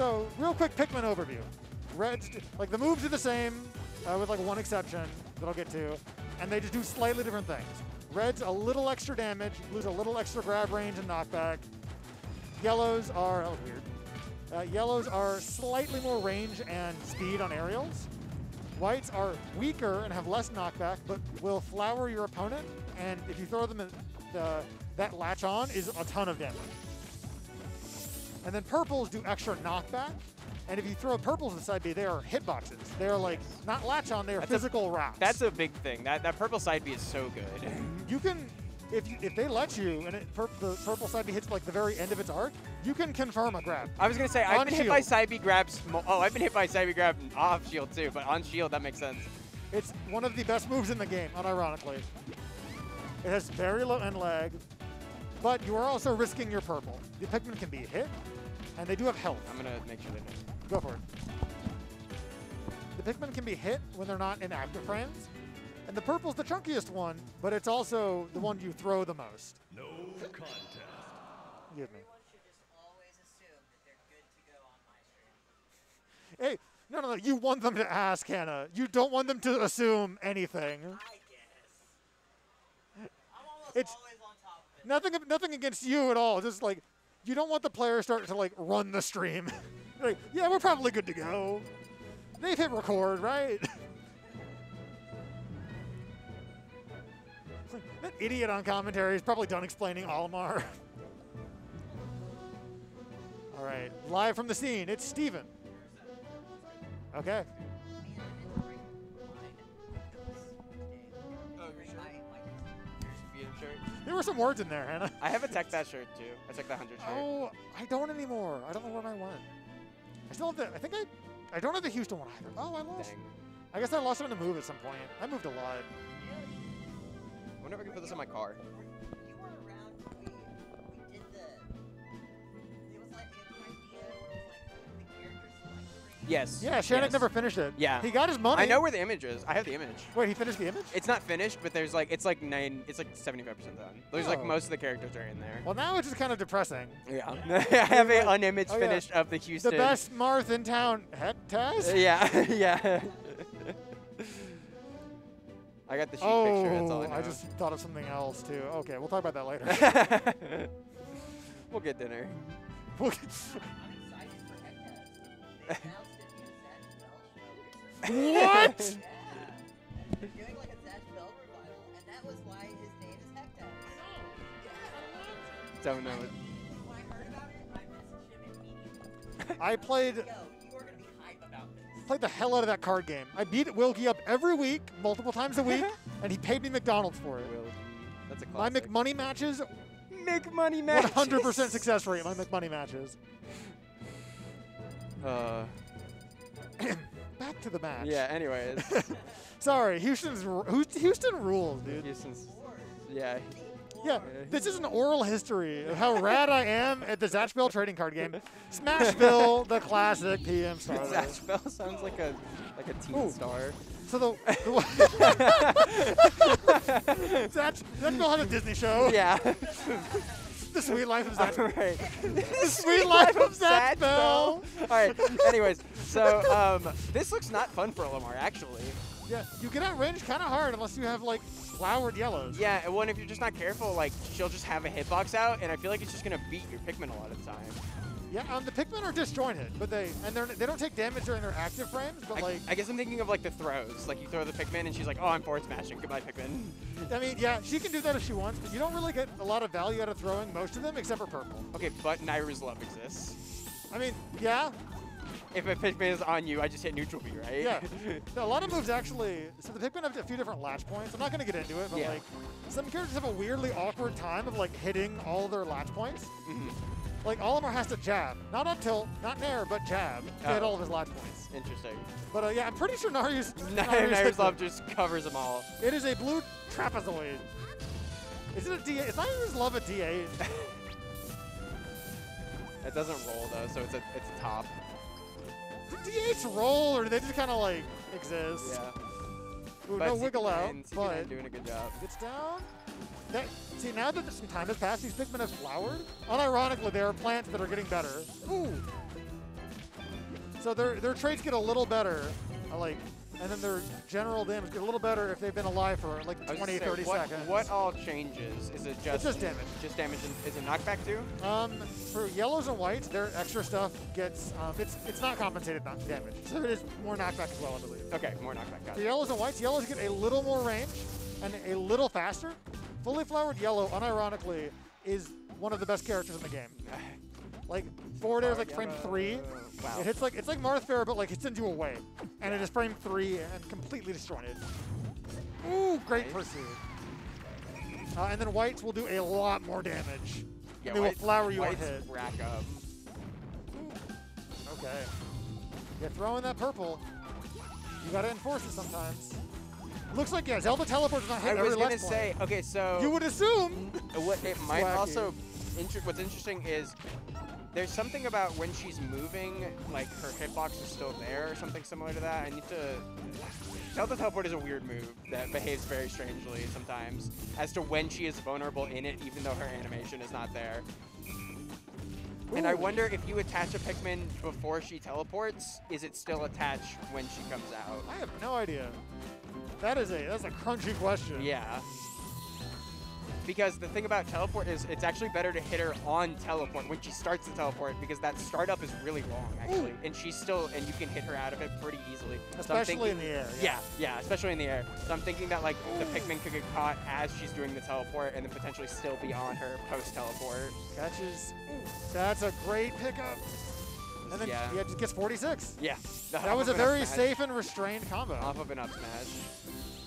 So, real quick Pikmin overview. Reds, like the moves are the same, uh, with like one exception that I'll get to, and they just do slightly different things. Reds a little extra damage, lose a little extra grab range and knockback. Yellows are was weird. Uh, yellows are slightly more range and speed on aerials. Whites are weaker and have less knockback, but will flower your opponent. And if you throw them, the, that latch on is a ton of damage. And then purples do extra knockback. And if you throw purples in side B, they are hitboxes. They are like not latch on, they are That's a- physical wraps. That's a big thing. That that purple side B is so good. you can if you, if they let you and it, pur- the purple side B hits like the very end of its arc, you can confirm a grab. I was gonna say I've been hit by shield. side B grabs. Oh, I've been hit by side B grab off shield too, but on shield that makes sense. It's one of the best moves in the game, unironically. It has very low end lag, but you are also risking your purple. The Pikmin can be hit, and they do have health. I'm gonna make sure they know. Go for it. The Pikmin can be hit when they're not in active frames, and the purple's the chunkiest one, but it's also the one you throw the most. No contest. Give me. Everyone should just always assume that they're good to go on my stream. Hey, no, no, no. You want them to ask, Hannah. You don't want them to assume anything. I guess. I'm almost It's- always on top of it. Nothing, nothing against you at all. Just like you don't want the players start to like run the stream. like, yeah, we're probably good to go. They've hit record, right? that idiot on commentary is probably done explaining Olimar. all right, live from the scene, it's Steven. Okay. There were some words in there, Hannah. I have a Tech That shirt too. I took the hundred shirt. Oh, I don't anymore. I don't know where I went. I still have the. I think I. I don't have the Houston one either. Oh, I lost. Dang. I guess I lost it in the move at some point. I moved a lot. I wonder if I can put this in my car. Yes. Yeah, Shannon yes. never finished it. Yeah. He got his money. I know where the image is. I have the image. Wait, he finished the image? It's not finished, but there's like it's like nine. It's like seventy-five percent done. There's like Oh. most of the characters are in there. Well, now it's just kind of depressing. Yeah. I have a like- unimaged oh, yeah. finished of the Houston. The best Marth in town. Heck, Taz? Uh, yeah. yeah. I got the sheet oh, picture. That's all I know. just thought of something else too. Okay, we'll talk about that later. we'll get dinner. We'll- I'm what? Yeah. They're doing like a Zatch Bell revival, and that was why his name is Hectaz. Yeah. Don't know. it. I heard about it, I messaged him immediately. I played Yo, you are gonna be hype about this. played the hell out of that card game. I beat Wilkie up every week, multiple times a week, and he paid me McDonald's for it. Will. That's a My. McMoney matches, Make money match. 100% success rate. My McMoney matches. Uh, Back to the match. yeah. Anyways, Sorry, Houston's Houston rules, dude. Houston's. Yeah. Yeah, this is an oral history of how rad I am at the Zatch Bell trading card game. Smashville, the classic PM starter. Zatch Bell sounds like a like a teen Ooh. star. So the, the Zatch, Zatchville had a Disney show. yeah. Sweet Life of All right. The Sweet Life of Zatchville. Bell. All right. Anyways, so um, this looks not fun for Olimar actually. Yeah, you get out range kind of hard unless you have like flowered yellows. Yeah, and one if you're just not careful, like she'll just have a hitbox out, and I feel like it's just gonna beat your Pikmin a lot of the time. Yeah, um, the Pikmin are disjointed, but they and they're they don't take damage during their active frames. But I, like, I guess I'm thinking of like the throws. Like you throw the Pikmin, and she's like, "Oh, I'm forward smashing. Goodbye, Pikmin." I mean, yeah, she can do that if she wants, but you don't really get a lot of value out of throwing most of them except for purple. Okay, but Nayru's love exists. I mean, yeah, If a Pikmin is on you, I just hit neutral B, right? yeah. a lot of moves actually. So the Pikmin have a few different latch points. I'm not gonna get into it, but Yeah. like, some characters have a weirdly awkward time of like hitting all their latch points. Mhm. Like Olimar has to jab, not up tilt, not nair, but jab to hit Oh. all of his latch points. Interesting. But uh, yeah, I'm pretty sure Nayru's. Nayru's hit love just covers them all. It is a blue trapezoid. Is it a D8? Is Nayru's love a D8? It doesn't roll though, so it's a it's a top. Do D8s roll, or do they just kind of like exist? Yeah. Ooh, But no wiggle CP9 out, CP9 but doing a good job. it's down. That, see, now that some time has passed, these Pikmin have flowered. Unironically, there are plants that are getting better. Ooh. So their their traits get a little better, uh, like, and then their general damage get a little better if they've been alive for like I was 20, gonna say, 30 what, seconds. What all changes? Is it just it's just damage. Just damage. And, is it knockback too? Um, for yellows and whites, their extra stuff gets um, it's it's not compensated not damage, so it is more knockback as well, I believe. Okay, more knockback. Got For it. yellows and whites, yellows get a little more range and a little faster. Fully flowered yellow, unironically, is one of the best characters in the game. Like forward air is like frame three. Wow. It hits like it's like Marth Fair, but like hits into a wave, and it is frame three and completely disjointed. Ooh, great Nice. pursuit. Uh, and then whites will do a lot more damage. Yeah, and they will flower you on hit. rack up. Okay. You throw in that purple. You gotta enforce it sometimes. Looks like yeah, Zelda teleport does not hit I every was gonna left point. say, okay, so You would assume. what it might Wacky. also inter- what's interesting is there's something about when she's moving, like her hitbox is still there or something similar to that. I need to. Zelda Teleport is a weird move that behaves very strangely sometimes as to when she is vulnerable in it, even though her animation is not there. And I wonder if you attach a Pikmin before she teleports, is it still attached when she comes out? I have no idea. That is a that's a crunchy question. Yeah. Because the thing about teleport is it's actually better to hit her on teleport when she starts to teleport because that startup is really long actually. Ooh. And she's still and you can hit her out of it pretty easily. So Especially thinking- in the air. Yeah, yeah, especially in the air. So I'm thinking that like the Pikmin could get caught as she's doing the teleport and then potentially still be on her post teleport. Catches. That's a great pickup. And then Yeah. yeah, just gets 46. Yeah. That was a very safe and restrained combo. off of an up smash.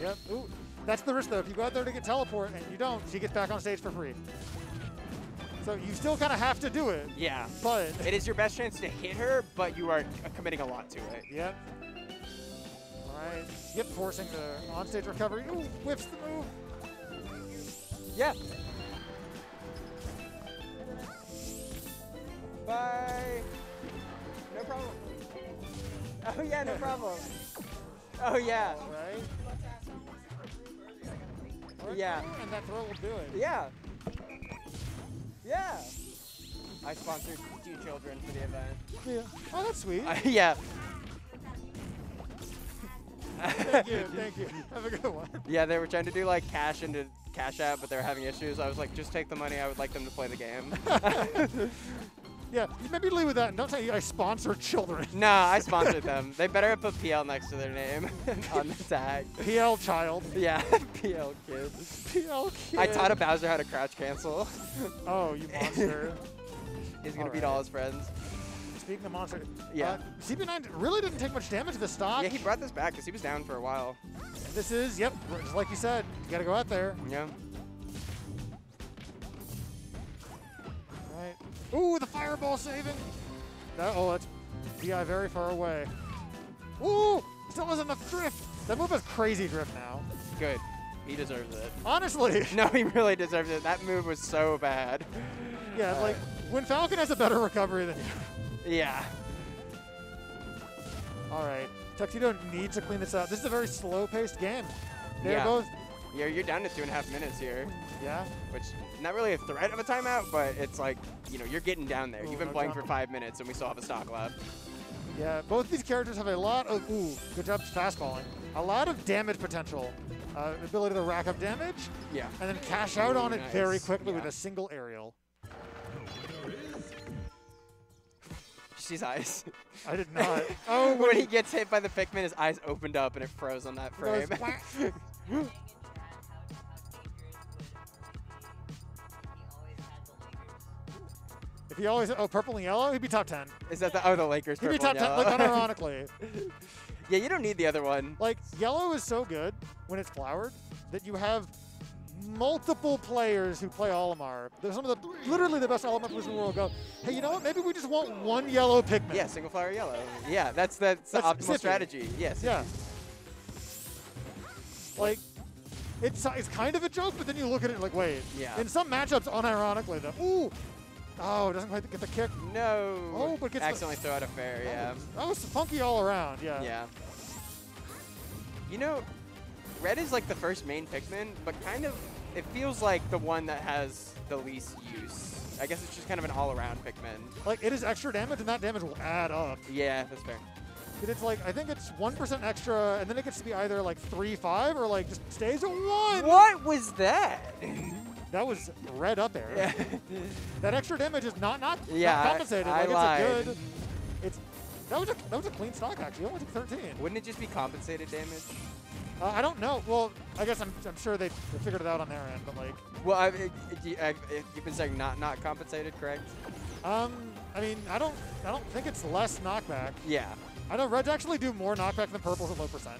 Yep. Ooh. That's the risk though. If you go out there to get teleport and you don't, she gets back on stage for free. So you still kind of have to do it, Yeah. but It is your best chance to hit her, but you are committing a lot to it. Yep. All right. Yep, forcing the onstage recovery. Ooh, whiffs the move. Yeah. Bye. Problem. Oh yeah, no problem. Oh yeah. Right. Yeah. And that throw will do it. Yeah. Yeah. I sponsored two children for the event. Yeah. Oh, that's sweet. Uh, yeah. thank you. Thank you. Have a good one. Yeah, they were trying to do like cash into cash out, but they were having issues. I was like, just take the money. I would like them to play the game. Yeah, you maybe leave with that and don't say I sponsor children. No, I sponsored them. They better put PL next to their name on the tag. PL child. Yeah, PL kid. PL kid. I taught a Bowser how to crouch cancel. Oh, you monster. He's gonna beat right. all his friends. Speaking of monster, Yeah. uh, CP9 really didn't take much damage to the stock. Yeah, he brought this back because he was down for a while. This is, yep, just like you said, you gotta go out there. Yeah. Ooh, the fireball saving. That, oh, that's VI very far away. Ooh, still has enough drift. That move has crazy drift now. Good. He deserves it. Honestly, No, he really deserves it. That move was so bad. yeah, Uh, like when Falcon has a better recovery than you. Yeah. All right, Tuxedo needs to clean this up. This is a very slow-paced game. They're Yeah. both, You're, you're down to two and a half minutes here, yeah. which not really a threat of a timeout, but it's like, you know, you're getting down there. Ooh, You've been no playing for five minutes and we still have a stock left. Yeah, both these characters have a lot of, ooh, good job fast falling. A lot of damage potential. Uh, ability to rack up damage Yeah. and then cash out on Ooh, it very nice. quickly with a single aerial. She's eyes. I did not. oh, when he gets hit by the Pikmin, his eyes opened up and it froze on that frame. If he He always had the Lakers. always, oh, purple and yellow, he'd be top 10. Is that the, oh, the Lakers He'd be top 10, like yellow. unironically. yeah, you don't need the other one. like, yellow is so good when it's flowered that you have multiple players who play Olimar. There's some of the, literally the best Olimar players in the world go, hey, you know what? Maybe we just want one yellow Pikmin. Yeah, single flower yellow. Yeah, that's that's the That's optimal Sippy. strategy. Yes. Yeah. Like, it's, it's kind of a joke, but then you look at it like, wait. Yeah. In some matchups, unironically, though, ooh, oh, it doesn't quite get the kick. No. Oh, but gets the- accidentally throw out a fair. Oh, yeah. That was funky all around, yeah. Yeah. You know, red is like the first main Pikmin, but kind of it feels like the one that has the least use. I guess it's just kind of an all-around Pikmin. Like it is extra damage, and that damage will add up. Yeah, that's fair. It's like I think it's one percent extra, and then it gets to be either like three five or like just stays at one. What was that? That was red up there. yeah. That extra damage is not not, not Yeah, I- compensated. I like lied. it's a good. It's that was a that was a clean stock actually. Only took 13. Wouldn't it just be compensated damage? Uh, I don't know. Well, I guess I'm, I'm sure they, figured it out on their end, but like, Well, I, it, I, you've been saying not not compensated, correct? um, I mean, I don't I don't think it's less knockback. Yeah. I know reds actually do more knockback than purples at low percent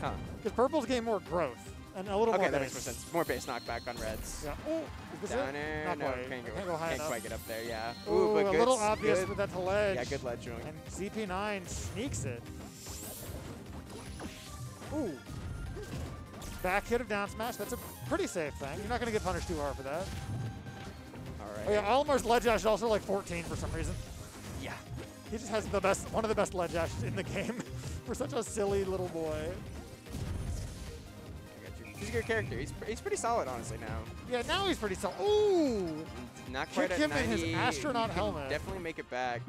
Huh. because purples gain more growth and a little Okay, more. that makes more sense. More base knockback on reds. Yeah. Oh, is this it? Downer. Not no, quite. can't go, Can't go high can't enough. quite get up there. Yeah. Ooh, but a good, little obvious good- with that to ledge. Yeah, good ledge drawing. And CP9 sneaks it. Ooh. Back hit of down smash. That's a pretty safe thing. You're not going to get punished too hard for that. All right. Oh yeah, Olimar's ledge dash is also like 14 for some reason. yeah. He just has the best, one of the best ledge dashes in the game for such a silly little boy. I got you. He's a good character. He's, he's pretty solid, honestly, now. Yeah, now he's pretty solid. Ooh! Not Kick quite at him in his 90. astronaut helmet. Definitely make it back.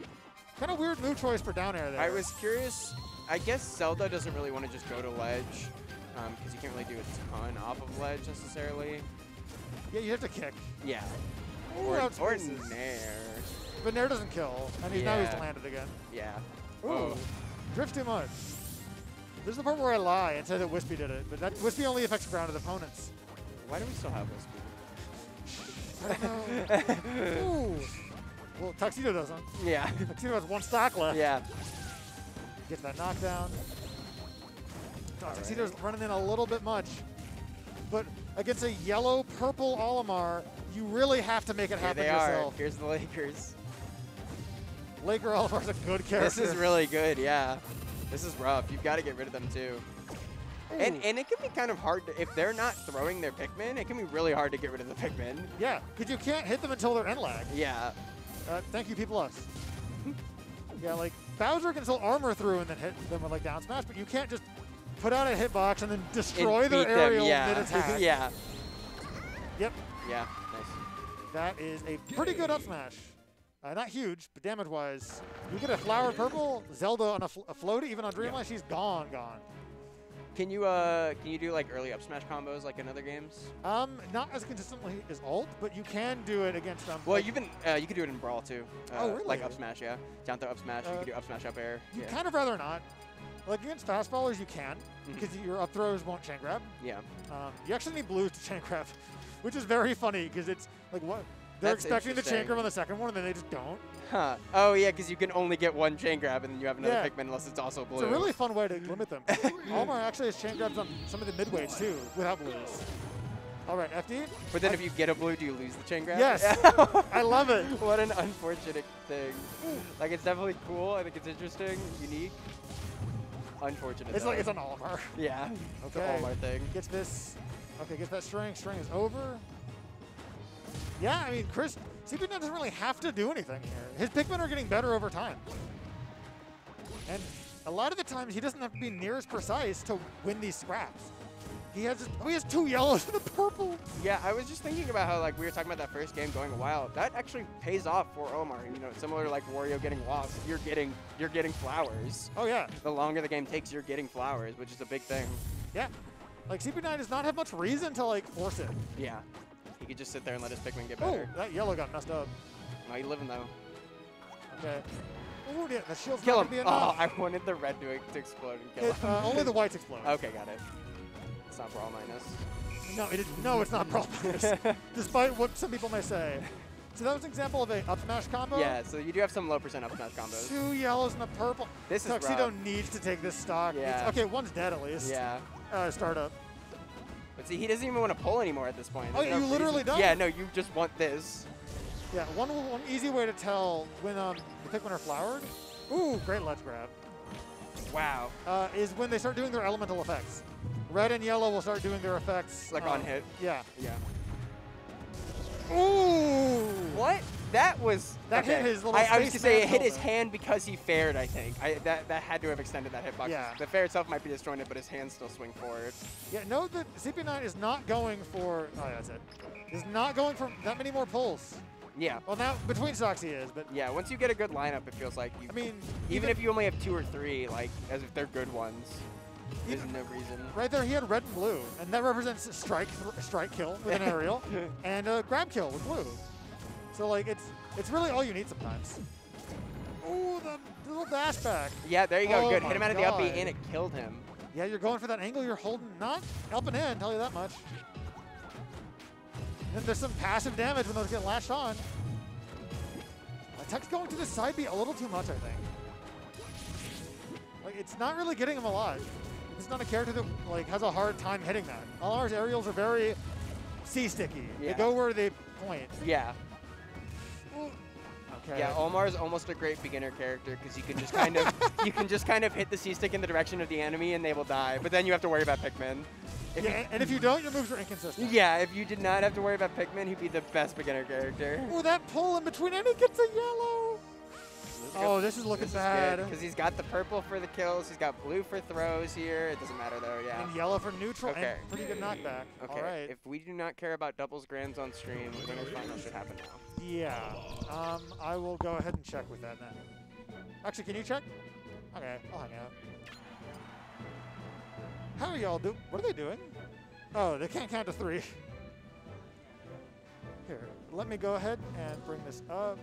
Kind of weird move choice for down air there. I was curious. I guess Zelda doesn't really want to just go to ledge um, because you can't really do a ton off of ledge necessarily. Yeah, you have to kick. Yeah. Ooh, or or. Nair. But Nair doesn't kill, and he, now he's landed again. Yeah. Ooh, Oh. drift too much. This is the part where I lie and say that Whispy did it, but that Whispy only affects grounded opponents. Why do we still have this? I don't know. Ooh. Well, Tuxedo doesn't. yeah. Tuxedo has one stock left. yeah. Gets that knockdown. Oh, Tuxedo's running in a little bit much. But against a yellow purple Olimar, you really have to make it Here happen they are. yourself. Here's the Lakers. Laker Olimar's a good character. This is really good. Yeah. This is rough. You've got to get rid of them too. And and it can be kind of hard to, if they're not throwing their Pikmin. It can be really hard to get rid of the Pikmin. Yeah, because you can't hit them until they're end lag. Yeah. Uh, thank you, P plus. yeah, like Bowser can still armor through and then hit them with like down smash, but you can't just put out a hitbox and then And destroy their beat them, aerial yeah. mid attack. yeah. Yep, Yeah. Nice. that is a pretty good up smash. Uh, not huge, but damage wise, you get a flower purple Zelda on a, fl- a float, even on Dreamland, she's gone, gone. Can you uh can you do like early up smash combos like in other games? Um, not as consistently as alt, but you can do it against them. Well, like, you've been uh, you can do it in brawl too. Uh, Oh, really? Like up smash, yeah. Down throw up smash. you Uh, can do up smash up air. you yeah. kind of rather not. Like against fast fallers, you can, Mhm. because your up throws won't chain grab. yeah. Um, you actually need blues to chain grab, which is very funny because it's like what they're That's expecting the chain grab on the second one and then they just don't. Huh. Oh yeah, because you can only get one chain grab and then you have another Yeah. Pikmin unless it's also blue. It's a really fun way to limit them. Olimar actually has chain grabs on some of the midweights too without blues. All right, FD. But then if you get a blue, do you lose the chain grab? Yes. I love it. what an unfortunate thing. Like it's definitely cool. I think it's interesting, unique. Unfortunate. It's though. like it's an Olimar. Yeah. Okay. It's a Okay. Hallmark thing. Gets this. Okay, gets that string. String is over. Yeah, I mean, Chris, CP9 doesn't really have to do anything here. His Pikmin are getting better over time. And a lot of the times, he doesn't have to be near as precise to win these scraps. He has oh, he has two yellows and a purple. Yeah, I was just thinking about how like we were talking about that first game going a while. That actually pays off for Olimar. You know, similar to like Wario getting lost. You're getting you're getting flowers. Oh yeah, The longer the game takes, you're getting flowers, which is a big thing. yeah. Like CP9 does not have much reason to like force it. Yeah. He could just sit there and let his Pikmin get Oh, better. that yellow got messed up. No, you living though. Okay. Oh, yeah, the shield's Kill not him. gonna be Oh. I wanted the red to, to explode and kill It, him. uh, only the whites explode. okay, got it. It's not Brawl Minus. No, it is, no, it's not Brawl Minus, despite what some people may say. So that was an example of a up smash combo. Yeah, so you do have some low percent up smash combos. Two yellows and a purple. This is Tuxedo needs to take this stock. It's- Yeah. okay, one's dead at least. Yeah. Uh, startup. See, he doesn't even want to pull anymore at this point. Oh, There's no you literally reason- don't? Yeah, no, you just want this. Yeah, one one easy way to tell when um the Pikmin are flowered. Ooh, great ledge grab. Wow. Uh, is when they start doing their elemental effects. Red and yellow will start doing their effects. Like um, on hit. Yeah. Yeah. Ooh. What? That was That hit his little I, I was gonna say it hit his hand because he fared. I think I, that that had to have extended that hitbox. Yeah. The fair itself might be destroying it, but his hands still swing forward. Yeah, note that CP9 is not going for. Oh, yeah, that's it. Is not going for that many more pulls. Yeah. Well, now between stocks he is, but Yeah, once you get a good lineup, it feels like you. I mean, even, if you only have two or three, like as if they're good ones, there's no reason. right there he had red and blue, and that represents a strike, strike kill with an aerial, and a grab kill with blue. So like it's it's really all you need sometimes. Ooh, the little dash back. Yeah, there you go. Oh good. Hit him out of the up B, and it killed him. Yeah, you're going for that angle. You're holding, not helping in. Tell you that much. And there's some passive damage when those get latched on. Attack's going to the side B a little too much, I think. Like it's not really getting him alive. It's not a character that like has a hard time hitting that. Olimar's aerials are very C sticky. Yeah. They go where they point. Yeah. Okay. Yeah, Olimar is almost a great beginner character because you can just kind of you can just kind of hit the C stick in the direction of the enemy and they will die. But then you have to worry about Pikmin. If yeah, and if you don't, your moves are inconsistent. yeah, if you did not have to worry about Pikmin, he'd be the best beginner character. Ooh, that pull in between, and he gets a yellow. Oh, this is looking bad. because he's got the purple for the kills, he's got blue for throws here. It doesn't matter though, yeah. And yellow for neutral Okay. and pretty good knockback. Okay, All right. if we do not care about doubles grands on stream, winner's final should happen now. yeah. Um, I will go ahead and check with that then. Actually, can you check? Okay, I'll hang out. How are y'all doing? What are they doing? Oh, they can't count to three. Here, let me go ahead and bring this up.